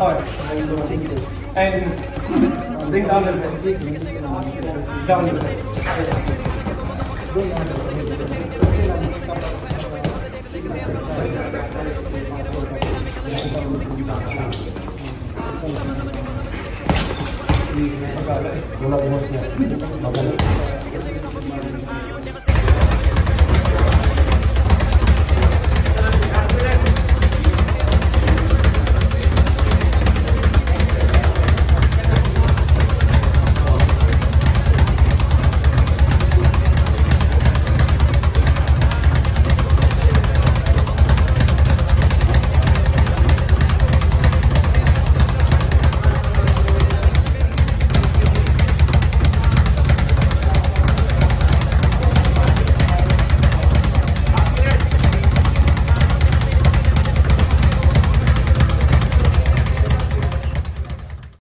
Alright. And bring down the bed. Down the bed.